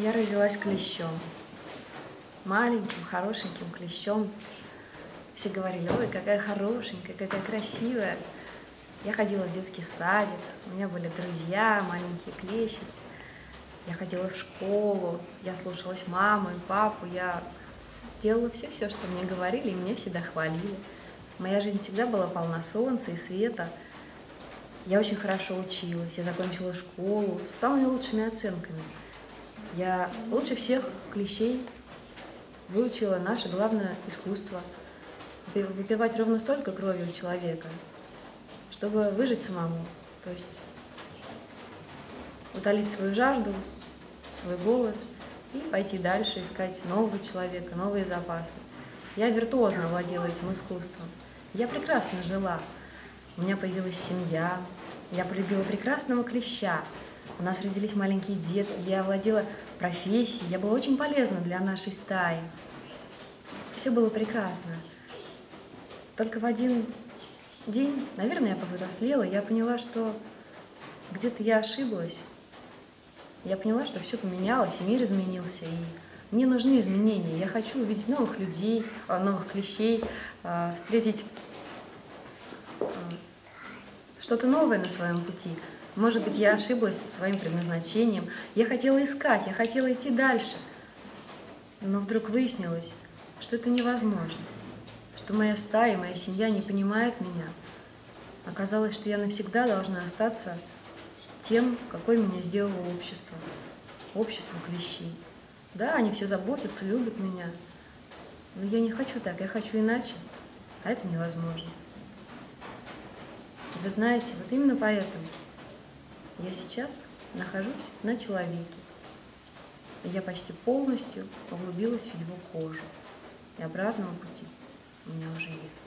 Я родилась клещом. Маленьким, хорошеньким клещом. Все говорили, ой, какая хорошенькая, какая красивая. Я ходила в детский садик, у меня были друзья, маленькие клещи. Я ходила в школу, я слушалась маму и папу, я делала все-все, что мне говорили, и мне всегда хвалили. Моя жизнь всегда была полна солнца и света. Я очень хорошо училась, я закончила школу с самыми лучшими оценками. Я лучше всех клещей выучила наше главное искусство – выпивать ровно столько крови у человека, чтобы выжить самому, то есть утолить свою жажду, свой голод и пойти дальше, искать нового человека, новые запасы. Я виртуозно владела этим искусством. Я прекрасно жила. У меня появилась семья. Я полюбила прекрасного клеща. У нас родились маленькие детки. Я владела профессией. Я была очень полезна для нашей стаи. Все было прекрасно. Только в один день, наверное, я повзрослела, я поняла, что где-то я ошиблась. Я поняла, что все поменялось, и мир изменился, и мне нужны изменения. Я хочу увидеть новых людей, а, новых клещей, а, встретить а, что-то новое на своем пути. Может быть, я ошиблась со своим предназначением. Я хотела искать, я хотела идти дальше. Но вдруг выяснилось, что это невозможно, что моя стая, моя семья не понимает меня. Оказалось, что я навсегда должна остаться тем, какой меня сделало общество. Общество клещей. Да, они все заботятся, любят меня. Но я не хочу так, я хочу иначе. А это невозможно. Вы знаете, вот именно поэтому я сейчас нахожусь на человеке. Я почти полностью углубилась в его кожу. И обратного пути у меня уже нет.